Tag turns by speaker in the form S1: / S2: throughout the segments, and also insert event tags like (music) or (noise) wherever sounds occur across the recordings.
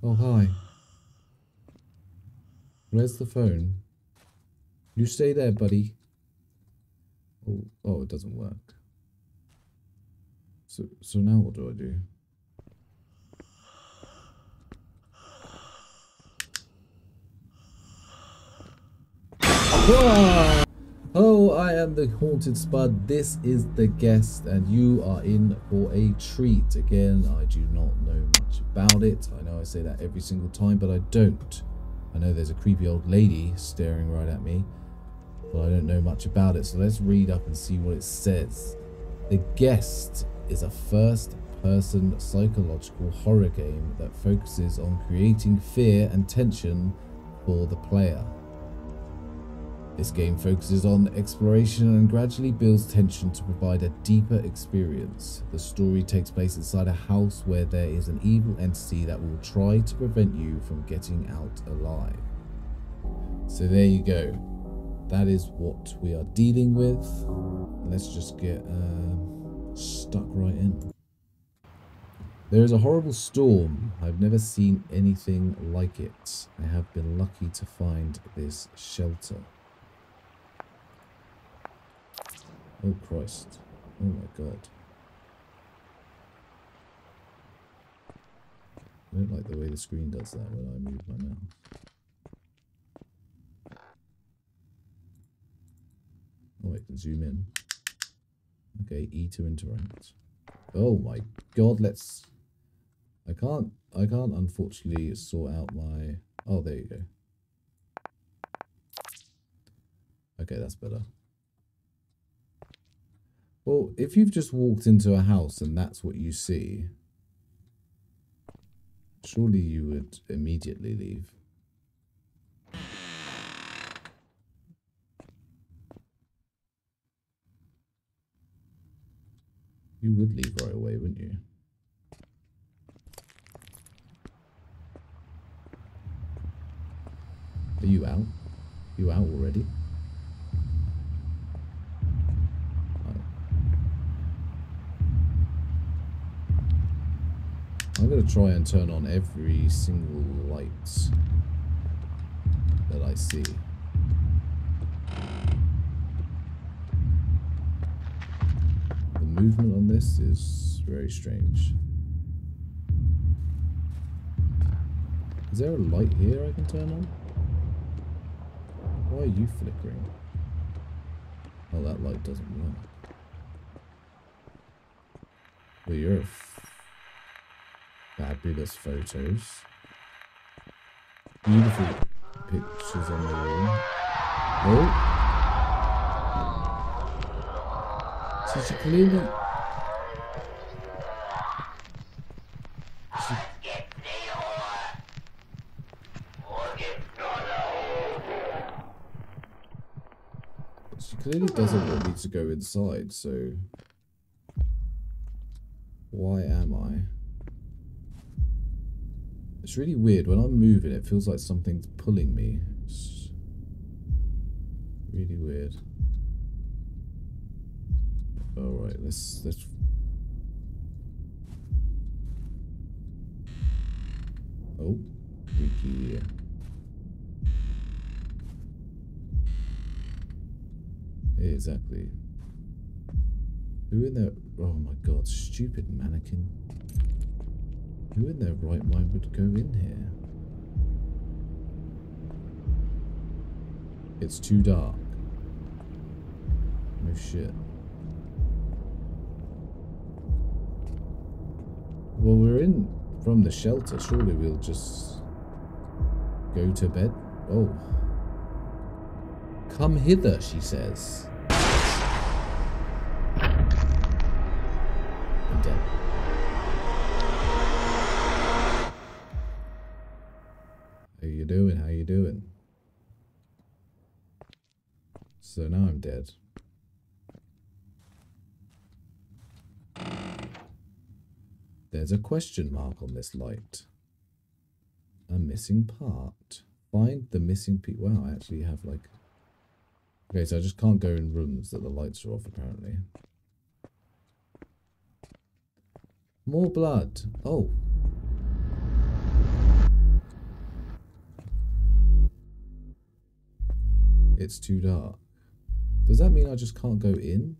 S1: Oh, hi. Where's the phone? You stay there, buddy. Oh, oh, it doesn't work. So, so now what do I do? Whoa! I am the Haunted Spud. This is the guest, and you are in for a treat. Again, I do not know much about it. I know I say that every single time, but I don't. I know there's a creepy old lady staring right at me, but I don't know much about it. So let's read up and see what it says. The guest is a first person psychological horror game that focuses on creating fear and tension for the player. This game focuses on exploration and gradually builds tension to provide a deeper experience. The story takes place inside a house where there is an evil entity that will try to prevent you from getting out alive. So there you go. That is what we are dealing with. Let's just get uh, stuck right in. There is a horrible storm. I've never seen anything like it. I have been lucky to find this shelter. Oh Christ. Oh my god. I don't like the way the screen does that when I move my mouse. Oh, I can zoom in. Okay, E to interact. Oh my god, let's... I can't, I can't unfortunately sort out my... Oh, there you go. Okay, that's better. Well, if you've just walked into a house and that's what you see, surely you would immediately leave. You would leave right away, wouldn't you? Are you out? You out already? I'm going to try and turn on every single light that I see. The movement on this is very strange. Is there a light here I can turn on? Why are you flickering? Oh, that light doesn't work. Well, you're Fabulous photos. Beautiful pictures on the wall. Oh! So she clearly... She... she clearly doesn't want me to go inside, so... Why am I? It's really weird. When I'm moving, it feels like something's pulling me. It's really weird. Alright, let's let's Oh, freaky. Exactly. Who in there? Oh my god, stupid mannequin. Who in their right mind would go in here? It's too dark. No shit. Well, we're in from the shelter. Surely we'll just go to bed. Oh. Come hither, she says. There's a question mark on this light. A missing part. Find the missing piece. Wow, I actually have like... Okay, so I just can't go in rooms that the lights are off, apparently. More blood. Oh. It's too dark. Does that mean I just can't go in?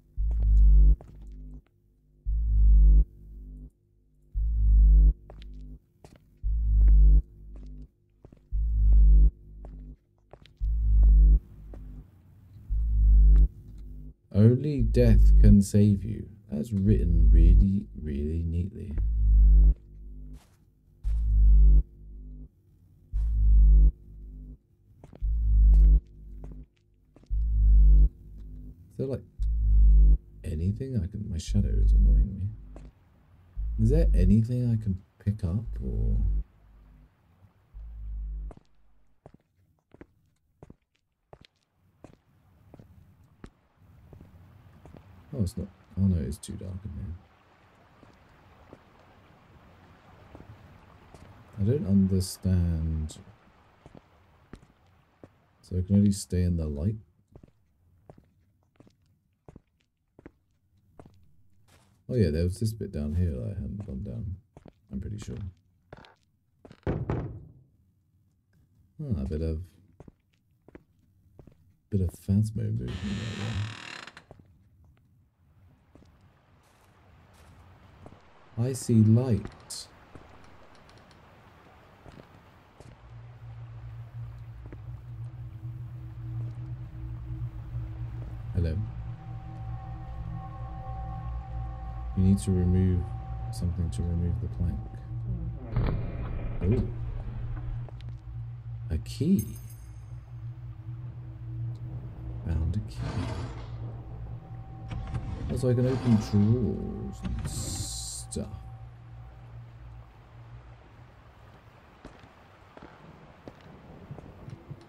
S1: Death can save you. That's written really, really neatly. Is there like anything I can... My shadow is annoying me. Is there anything I can pick up or... Oh, it's not. Oh no, it's too dark in there. I don't understand. So I can only stay in the light? Oh yeah, there was this bit down here that I hadn't gone down. I'm pretty sure. Ah, a bit of... Bit of Phasmo movement right there. I see light. Hello. You need to remove something to remove the plank. A key. Found a key. Also, I can open drawers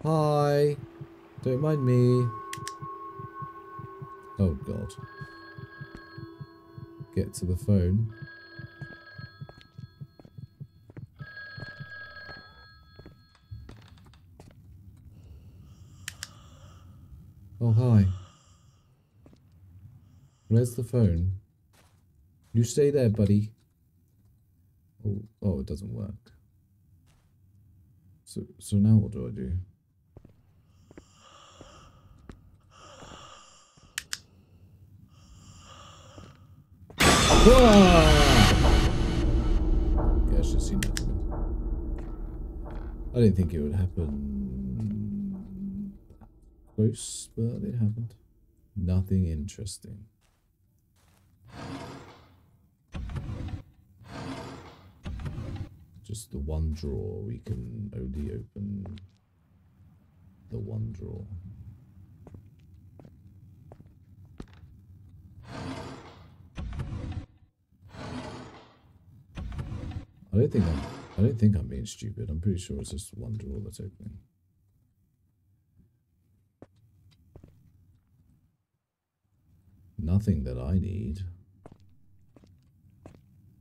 S1: Hi. Don't mind me. Oh god. Get to the phone. Oh, hi. Where's the phone? You stay there, buddy. Oh, oh, it doesn't work. So, so now what do I do? Ah! Yeah, I should seen that. I didn't think it would happen close, but it happened. Nothing interesting. Just the one drawer. We can only open the one drawer. I don't think I'm I don't think I'm being stupid. I'm pretty sure it's just one drawer that's opening. Nothing that I need.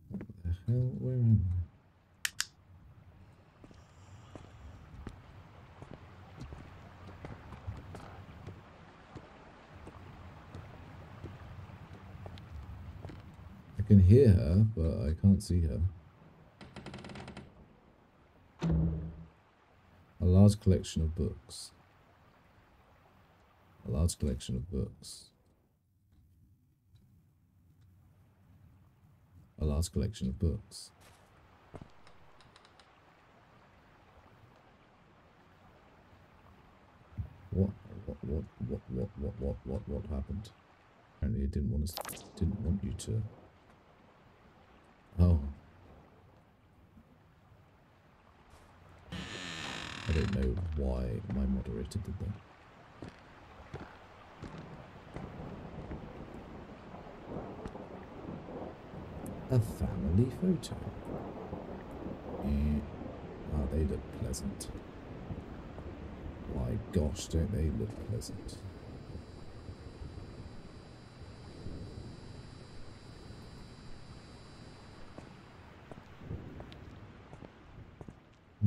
S1: What the hell? Where am I? Can hear her, but I can't see her. A large collection of books. A large collection of books. A large collection of books. What what what what what what what what what happened? Apparently it didn't want us didn't want you to Oh. I don't know why my moderator did that. A family photo. Yeah. Oh, they look pleasant. My gosh, don't they look pleasant.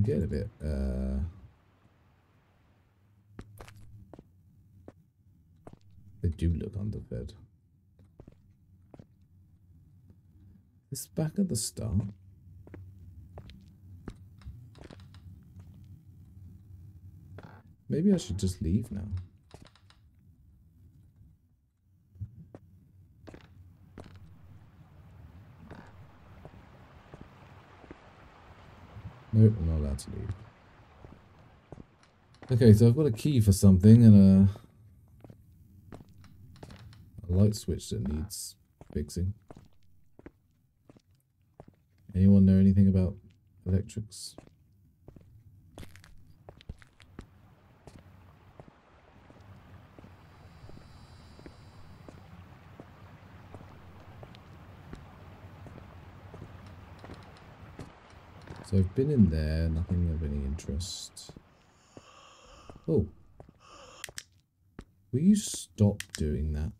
S1: get a bit, uh... They do look underfed. It's back at the start. Maybe I should just leave now. No, to leave. Okay, so I've got a key for something and a, a light switch that needs fixing. Anyone know anything about electrics? So I've been in there, nothing of any interest. Oh. Will you stop doing that?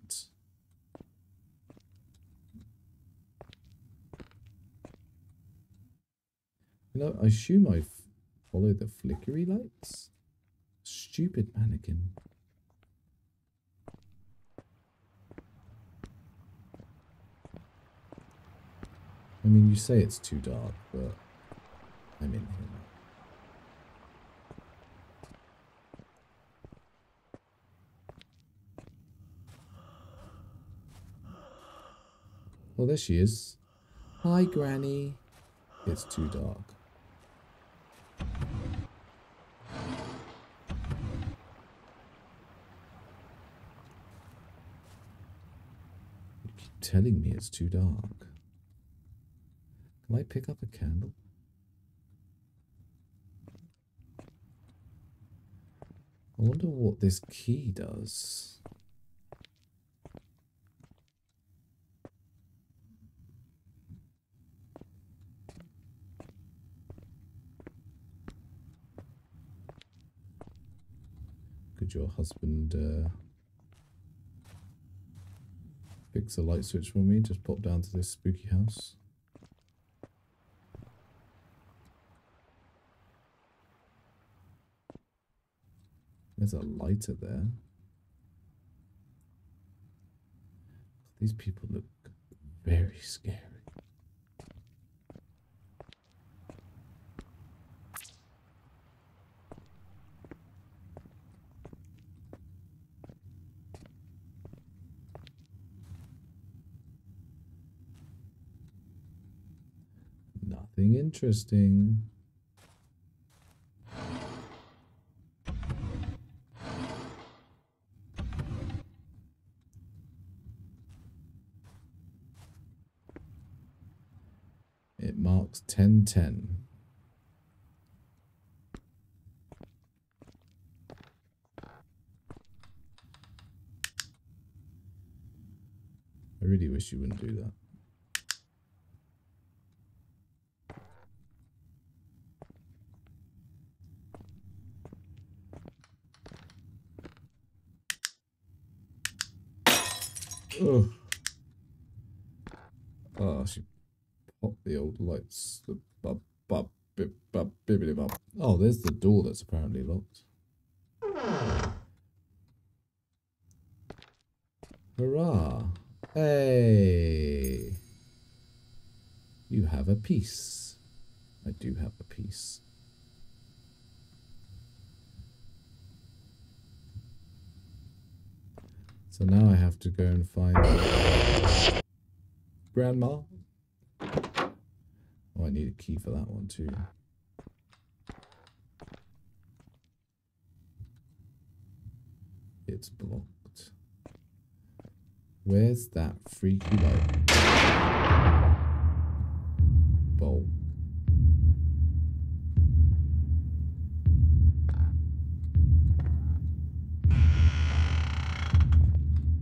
S1: You know, I assume I follow the flickery lights? Stupid mannequin. I mean, you say it's too dark, but I'm in here now. Well, there she is. Hi, Granny. It's too dark. You keep telling me it's too dark. Can I pick up a candle? Wonder what this key does. Could your husband uh, fix a light switch for me? Just pop down to this spooky house. There's a lighter there. These people look very scary. Nothing interesting. It marks 1010. I really wish you wouldn't do that. Ugh. Oh, she popped the old lights. The bub, bub, bib, bub, bibbidi bub. Oh, there's the door apparently locked. Hurrah! Hey! You have a piece. I do have a piece. So now I have to go and find grandma. Oh, I need a key for that one too. It's blocked. Where's that freaky light? Bolt.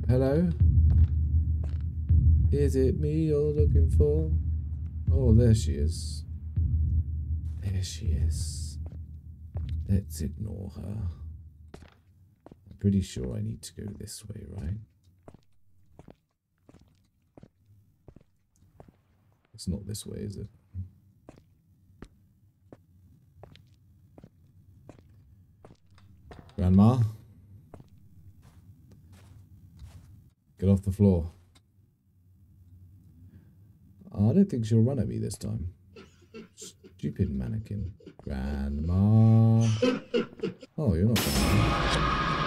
S1: Hello? Is it me you're looking for? Oh, there she is. There she is. Let's ignore her. Pretty sure I need to go this way, right? It's not this way, is it? Grandma? Get off the floor. I don't think she'll run at me this time. Stupid mannequin. Grandma. Oh, you're not.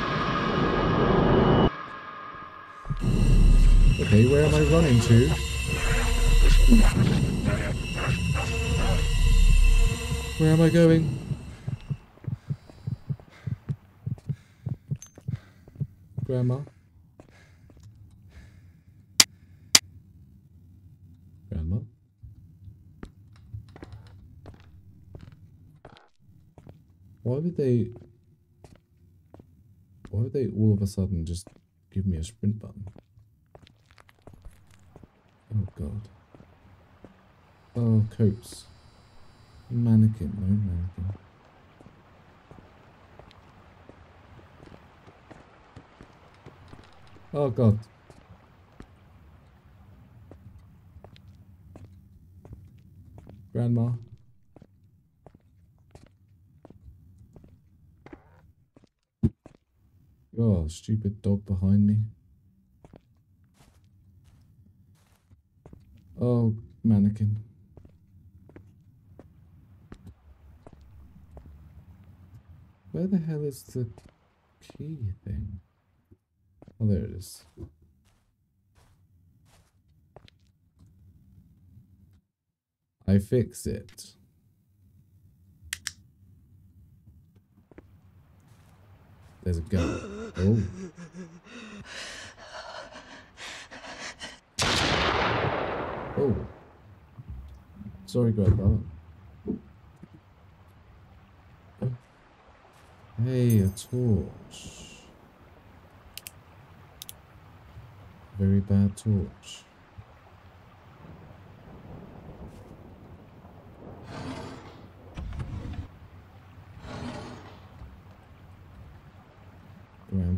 S1: Okay, where am I running to? Where am I going? Grandma? Grandma? Why would they... Why would they all of a sudden just give me a sprint button? Oh god. Oh, coats. Mannequin, no mannequin. Oh god. Grandma. Oh, stupid dog behind me. Oh, mannequin. Where the hell is the key thing? Oh, there it is. I fix it. There's a gun. Oh. Oh. Sorry, Grandpa. Hey, a torch. Very bad torch.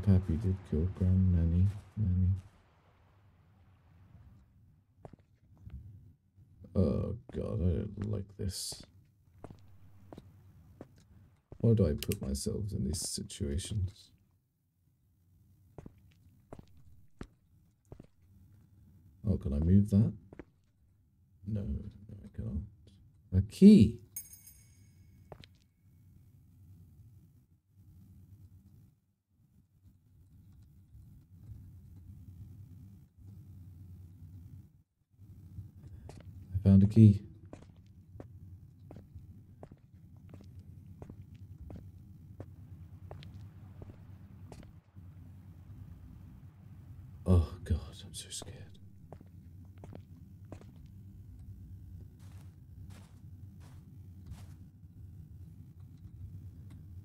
S1: Grandpappy did kill Grandmanny. Manny. Oh god, I don't like this. Why do I put myself in these situations? Oh, can I move that? No, no I can't. A key! Found a key. Oh god, I'm so scared.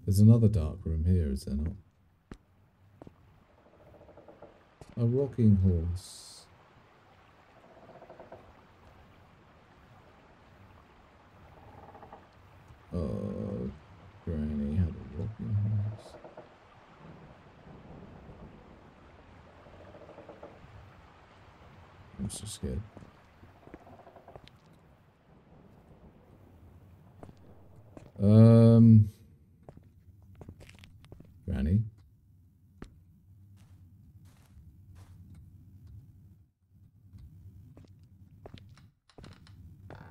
S1: There's another dark room here, is there not? A rocking horse. Oh, Granny had a rocking horse. I'm so scared. Um, Granny.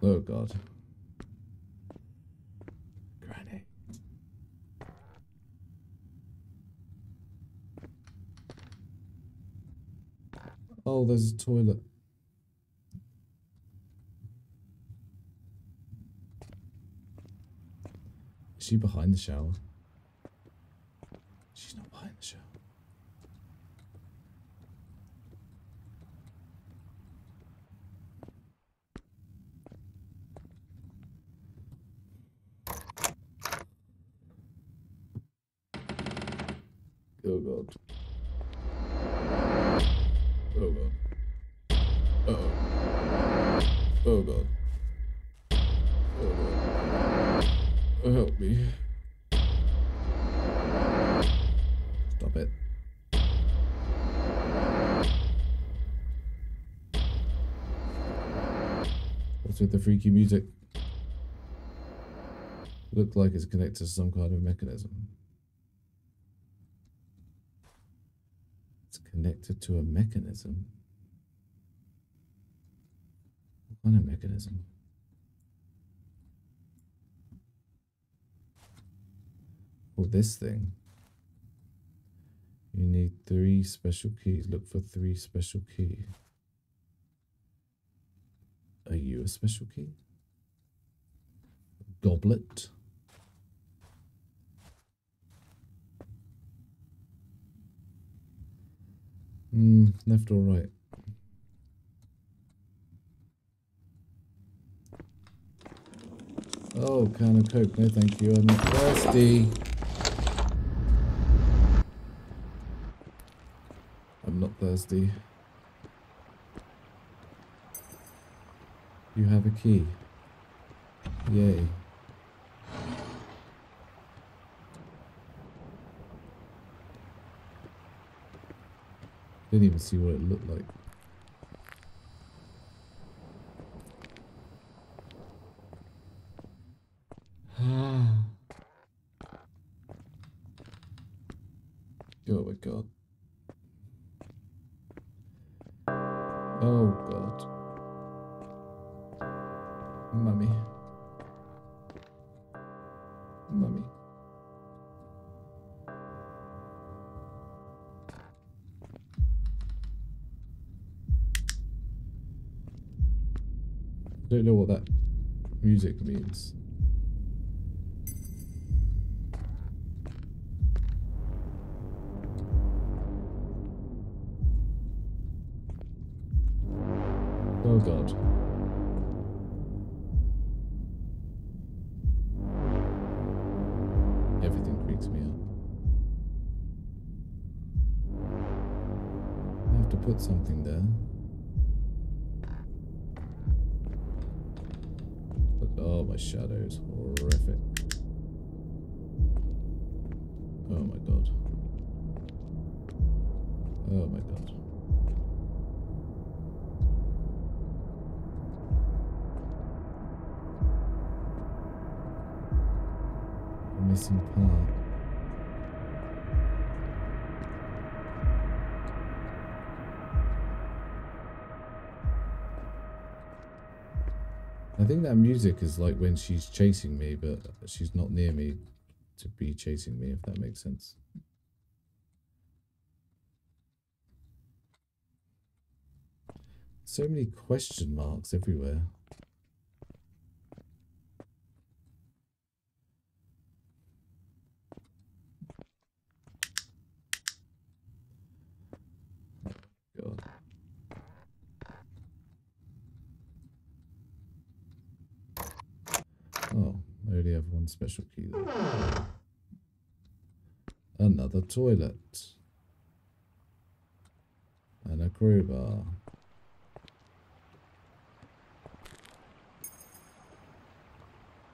S1: Oh God. Granny. Oh, there's a toilet. Is she behind the shower? She's not behind the shower. Oh god. Oh god. Uh oh. Oh god. Oh god. Oh, help me. Stop it. What's with the freaky music? Looked like it's connected to some kind of mechanism. It's connected to a mechanism. What kind of mechanism? Well, this thing. You need three special keys. Look for three special keys. Are you a special key? Goblet? Mm, left or right? Oh, can of Coke. No, thank you. I'm thirsty. I'm not thirsty. You have a key. Yay. Didn't even see what it looked like. Music means. I think that music is like when she's chasing me, but she's not near me to be chasing me, if that makes sense. So many question marks everywhere. God. Oh, I only have one special key there. Another toilet. And a crowbar.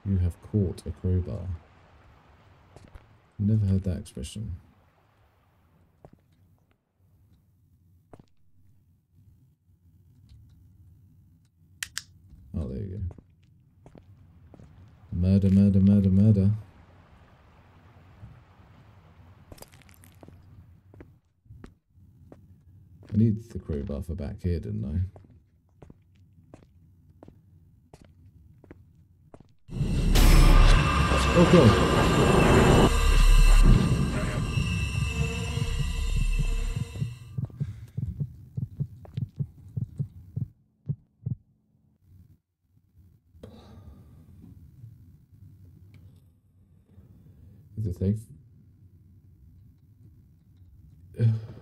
S1: You have caught a crowbar. Never heard that expression. Oh, there you go. Murder, murder, murder, murder. I need the crowbar for back here, didn't I? Oh god. Yeah.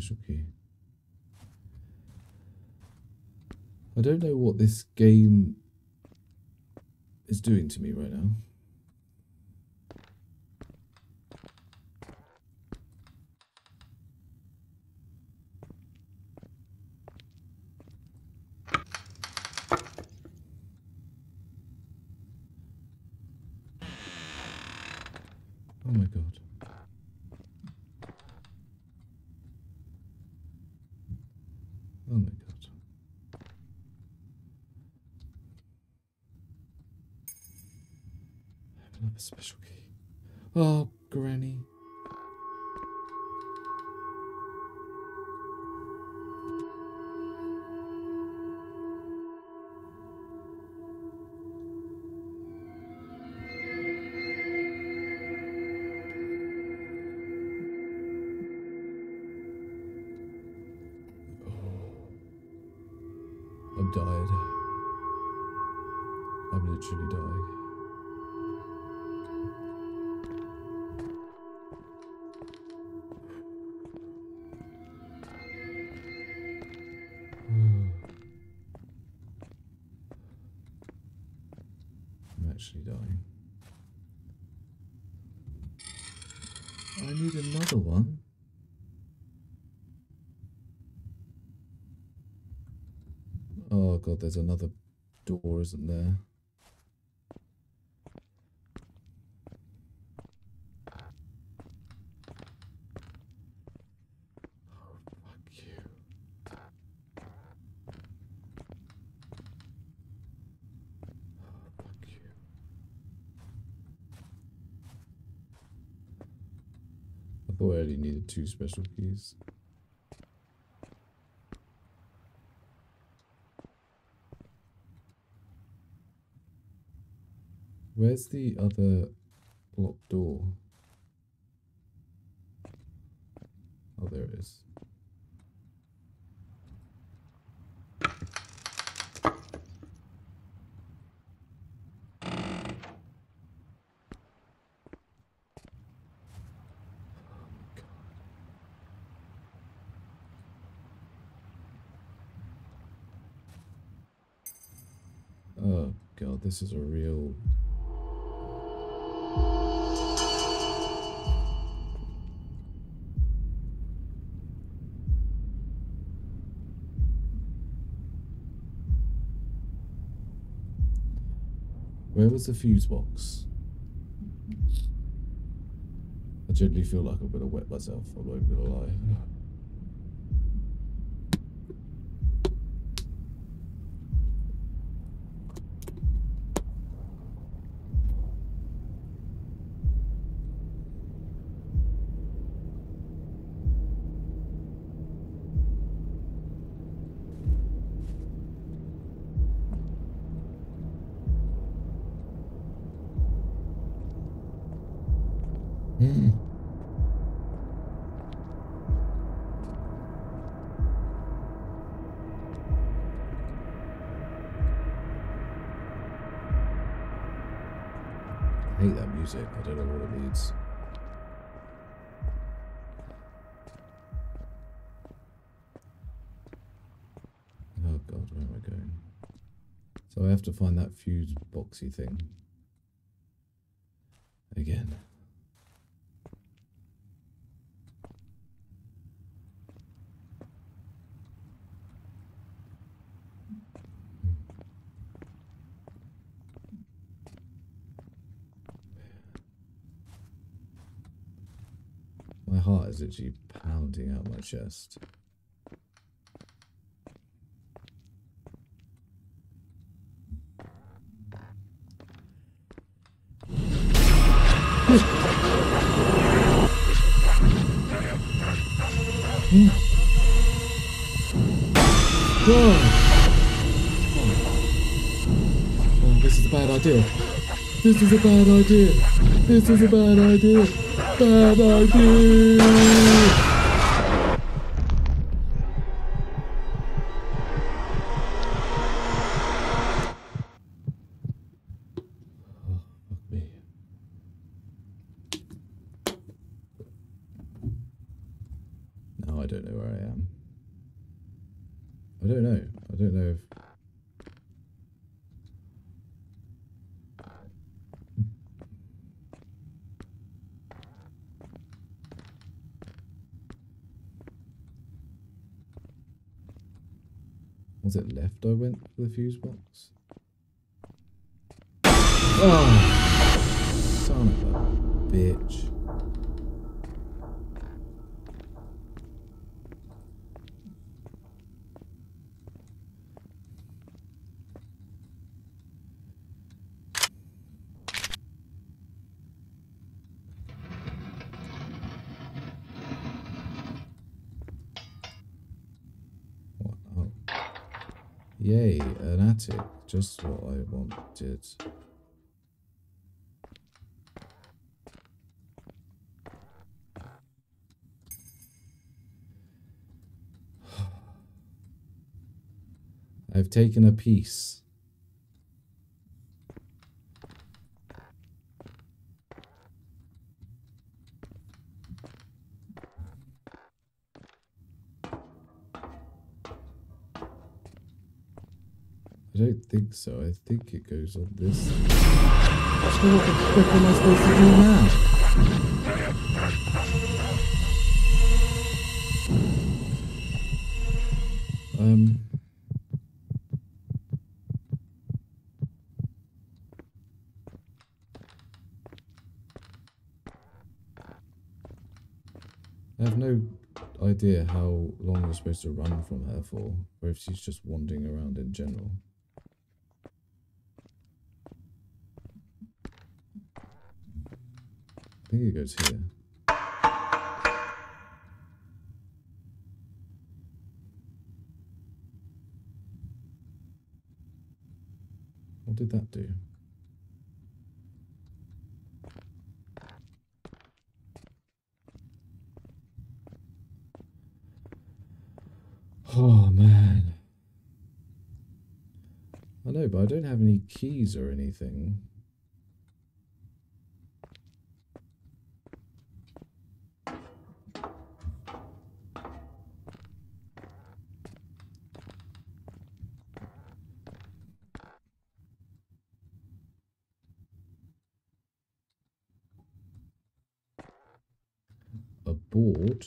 S1: Special. I don't know what this game is doing to me right now. Died. I'm literally dying. There's another door, isn't there? Oh, fuck you. Oh, fuck you. I thought I only needed two special keys. Where's the other locked door? Oh, there it is. Oh god, this is a real Where was the fuse box? I generally feel like I'm gonna wet myself, I'm not even gonna lie. Mm. I hate that music. I don't know what it means. Oh god, where am I going? So I have to find that fuse boxy thing. Again. My heart is literally pounding out my chest. Oh, this is a bad idea. This is a bad idea. This is a bad idea. Bad idea. Oh, fuck me. Now I don't know where I am. I don't know. I don't know if Was it left I went for the fuse box? Oh, son of a bitch. What? Oh. Yay, an attic. Just what I wanted. (sighs) I've taken a piece. I don't think so. I think it goes on this. So what the frick am I supposed to do now? Um. I have no idea how long we're supposed to run from her for, or if she's just wandering around in general. Think it goes here. What did that do? Oh man. I know, but I don't have any keys or anything. A board.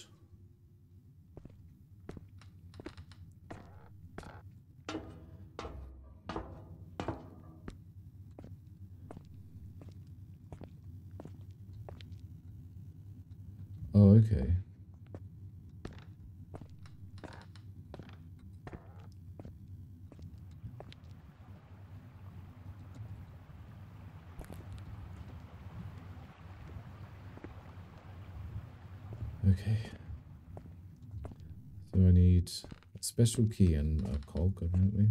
S1: Oh, okay. Okay. So I need a special key and a cog, apparently.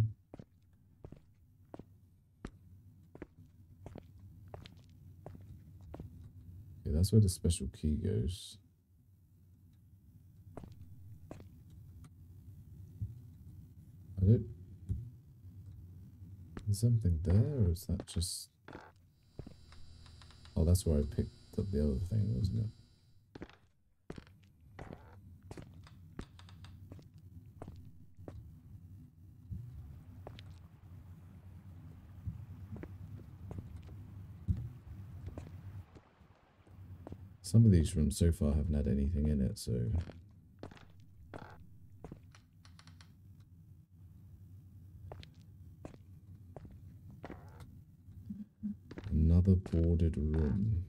S1: Okay, that's where the special key goes. I don't... Is something there, or is that just... Oh, that's where I picked up the other thing, wasn't it? Some of these rooms so far haven't had anything in it, so... Another boarded room.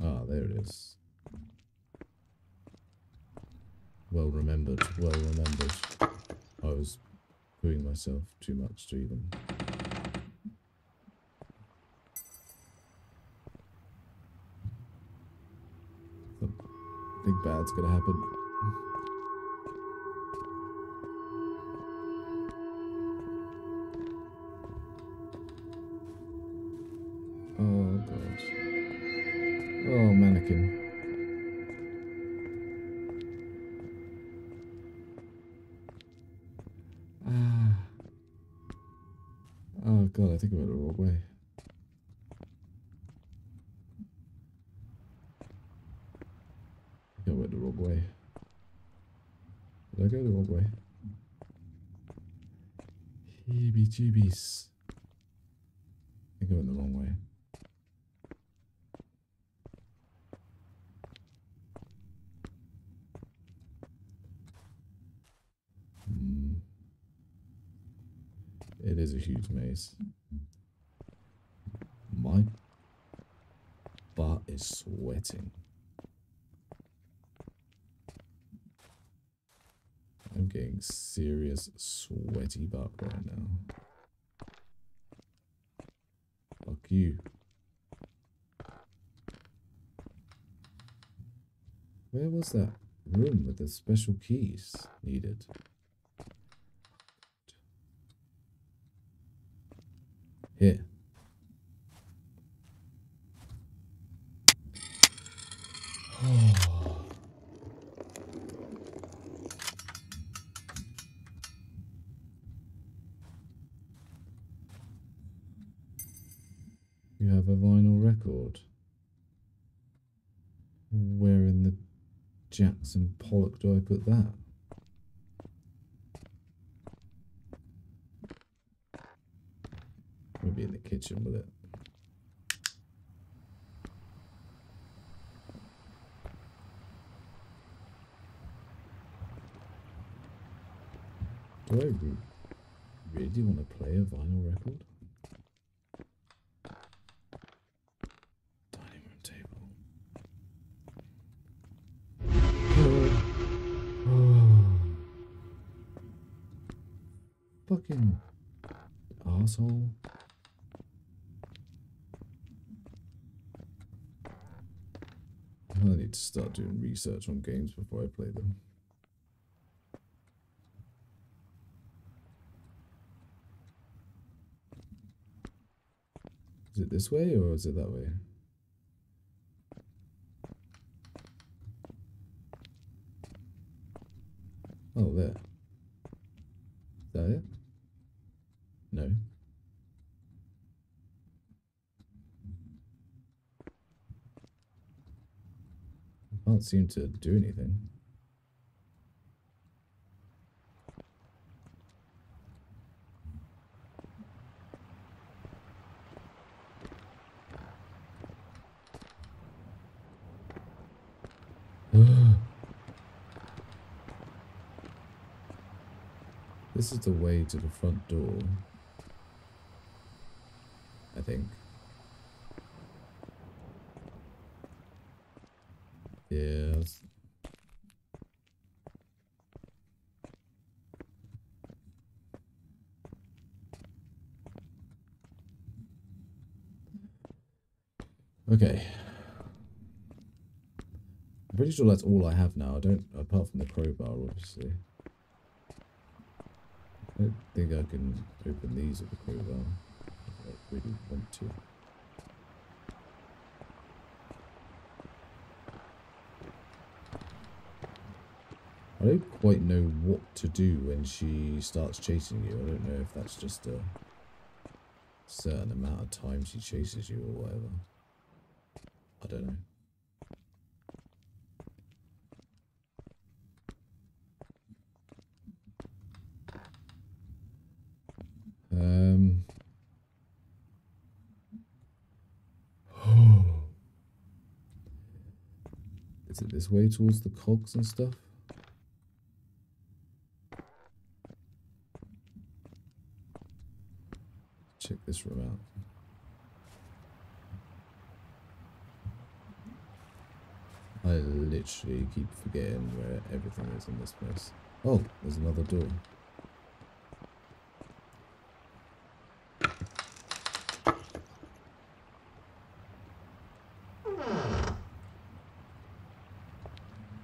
S1: Ah, there it is. Well remembered, well remembered. I was putting myself too much to even. The big bad's gonna happen. Jeebies. I think I went the wrong way. Hmm. It is a huge maze. My butt is sweating. I'm getting serious sweaty butt right now. Fuck you. Where was that room with the special keys needed? Here. have a vinyl record? Where in the Jackson Pollock do I put that? Maybe in the kitchen with it. Do I really want to play a vinyl record? Research on games before I play them. Is it this way or is it that way? Oh, there. Is that it? No. Can't seem to do anything. (gasps) this is the way to the front door. I think. Okay. I'm pretty sure that's all I have now. I don't, apart from the crowbar, obviously. I don't think I can open these with the crowbar. I really want to. I don't quite know what to do when she starts chasing you. I don't know if that's just a certain amount of time she chases you or whatever. Um. (gasps) Is it this way towards the cogs and stuff? Check this room out. I literally keep forgetting where everything is in this place. Oh, there's another door.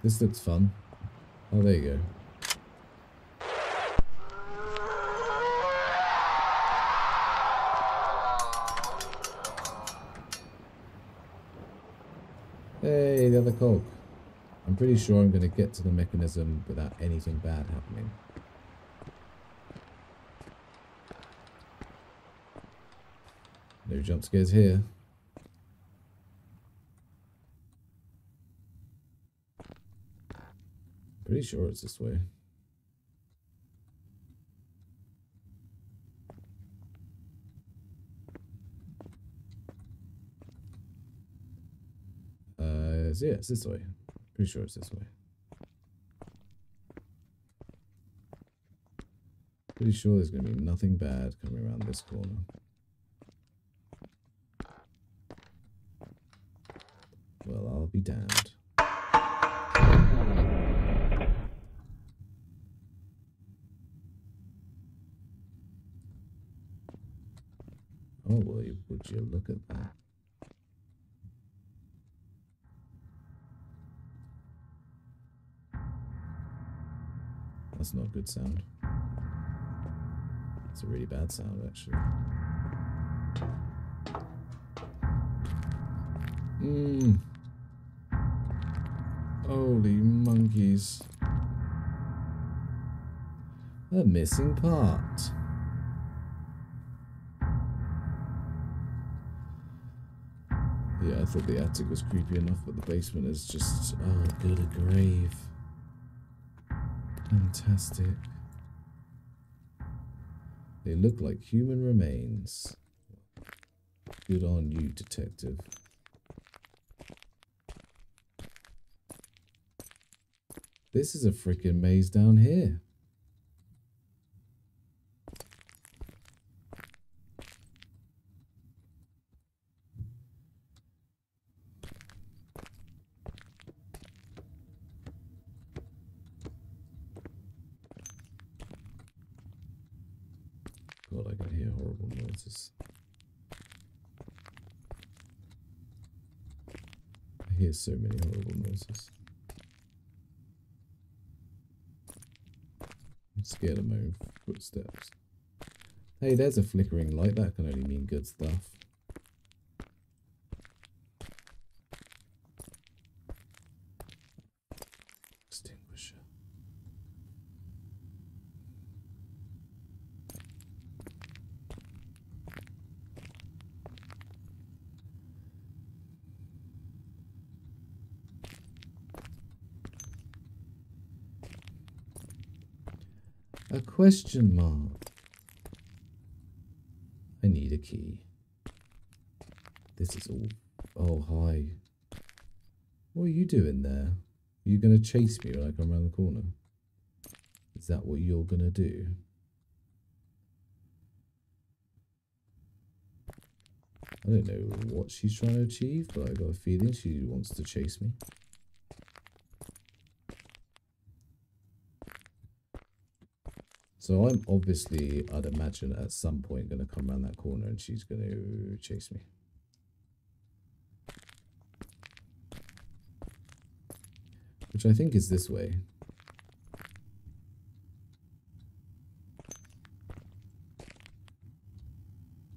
S1: This looks fun. Oh, there you go. I'm pretty sure I'm going to get to the mechanism without anything bad happening. No jump scares here. Pretty sure it's this way. So yeah, it's this way. Pretty sure it's this way. Pretty sure there's going to be nothing bad coming around this corner. Well, I'll be damned. Oh, well, would you look at that? That's not a good sound. It's a really bad sound, actually. Mmm. Holy monkeys. A missing part. Yeah, I thought the attic was creepy enough, but the basement is just, oh, good a grave. Fantastic. They look like human remains. Good on you, detective. This is a freaking maze down here. God, I can hear horrible noises. So many horrible noises. I'm scared of my own footsteps. Hey, there's a flickering light. That can only mean good stuff. Extinguisher. A question mark. I need a key. This is all. Oh, hi. What are you doing there? Are you going to chase me when I come around the corner? Is that what you're going to do? I don't know what she's trying to achieve, but I got a feeling she wants to chase me. So I'm obviously, I'd imagine, at some point going to come around that corner and she's going to chase me. Which I think is this way.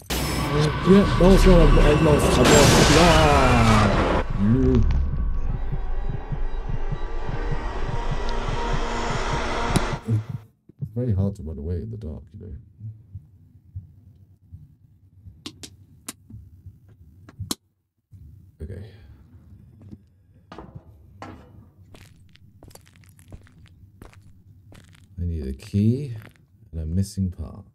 S1: Yeah, no, it's not. I've lost. I've lost. Ah! Very hard to run away in the dark, you know. Okay. I need a key and a missing part.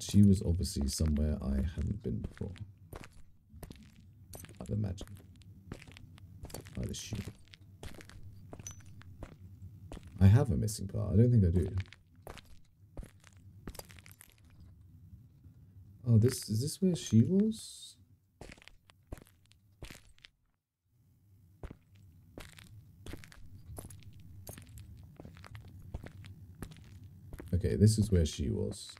S1: She was obviously somewhere I hadn't been before. I'd imagine. I'd assume. I have a missing part. I don't think I do. Oh, this is this where she was? Okay, this is where she was.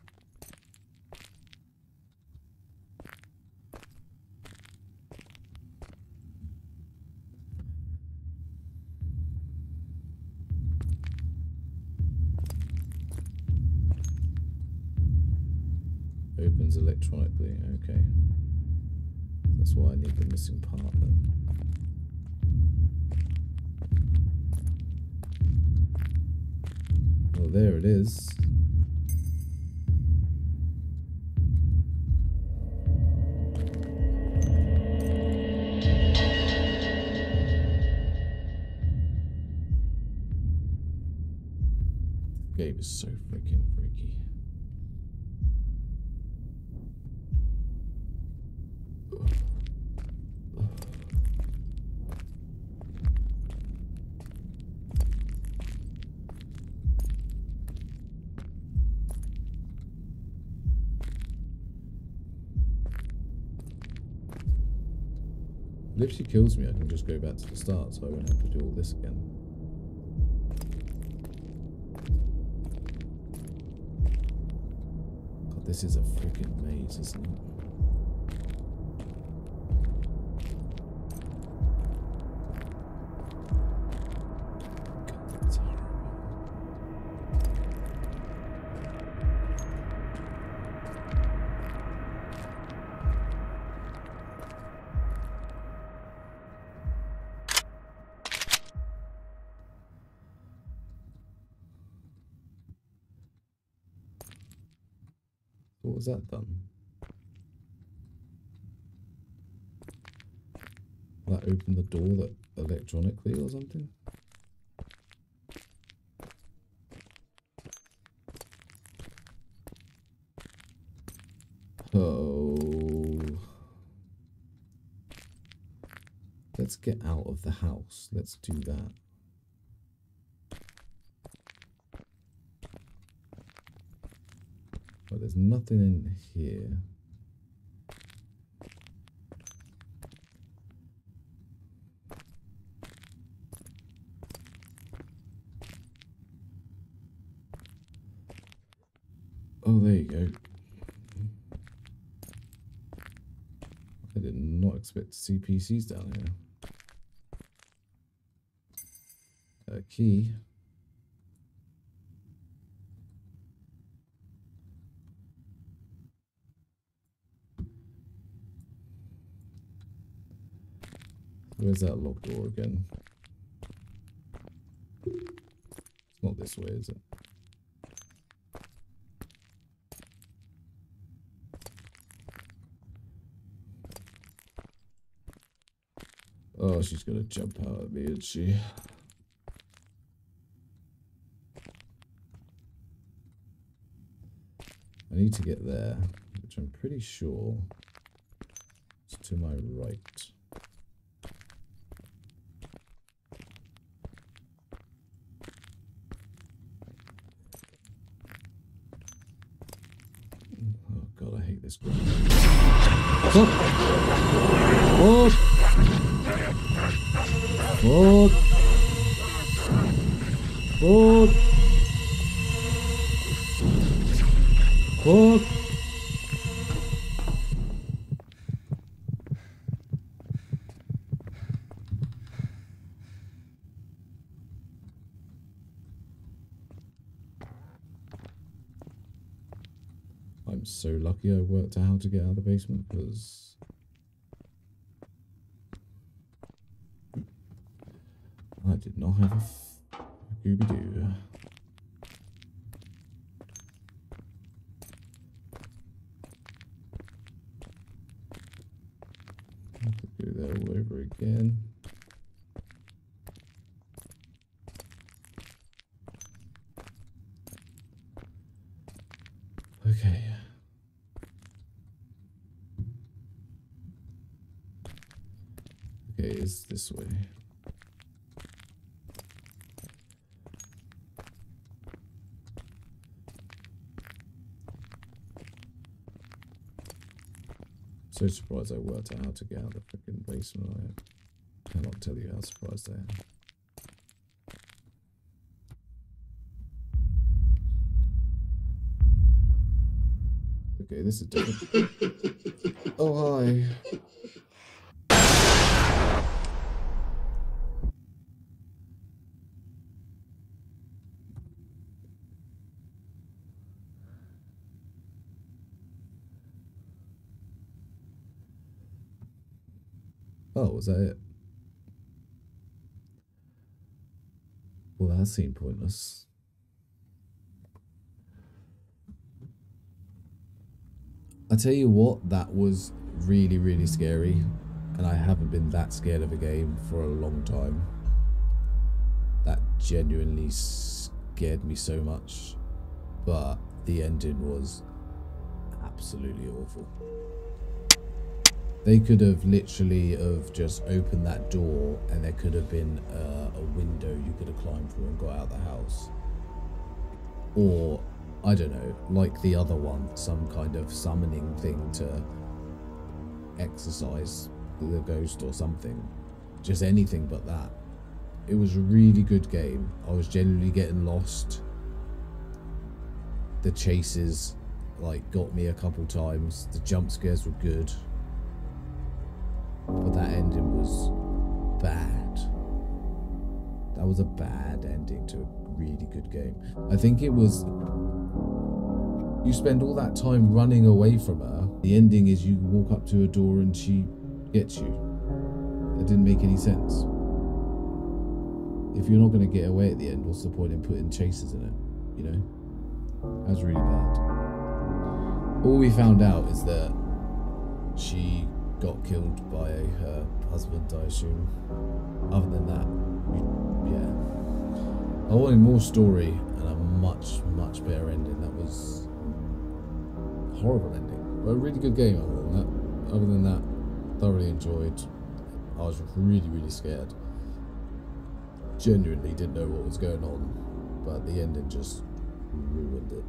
S1: Electronically, okay. That's why I need the missing part then. Well, there it is. Game is so freaking freaky. If she kills me, I can just go back to the start, so I won't have to do all this again. God, this is a freaking maze, isn't it? God, it's horrible. What was that done? open the door that electronically or something? Oh. Let's get out of the house. Let's do that. But there's nothing in here. Oh, there you go. I did not expect to see PCs down here. A key. Where's that locked door again? It's not this way, is it? Oh, she's gonna jump out at me, is she? I need to get there, which I'm pretty sure is to my right. Oh god, I hate this. Forward. I'm so lucky I worked out how to get out of the basement because I did not have a Scooby Doo. Do that over again. Okay. Okay, it's this way. So surprised I worked out how to get out of the freaking basement. I cannot tell you how surprised I am. Okay, this is different. (laughs) oh, hi. Was that it? Well, that seemed pointless. I tell you what, that was really, really scary. And I haven't been that scared of a game for a long time. That genuinely scared me so much. But the ending was absolutely awful. They could have literally have just opened that door and there could have been a window you could have climbed through and got out of the house. Or, I don't know, like the other one, some kind of summoning thing to exercise the ghost or something. Just anything but that. It was a really good game. I was genuinely getting lost. The chases like got me a couple times. The jump scares were good. But that ending was bad. That was a bad ending to a really good game. I think it was. You spend all that time running away from her. The ending is you walk up to a door and she gets you. That didn't make any sense. If you're not going to get away at the end, what's the point in putting chasers in it? You know? That was really bad. All we found out is that she got killed by her husband, I assume. Other than that, we, yeah. I wanted more story and a much, much better ending. That was horrible ending. But a really good game other than that. Other than that, thoroughly enjoyed. I was really, really scared. Genuinely didn't know what was going on, but the ending just ruined it.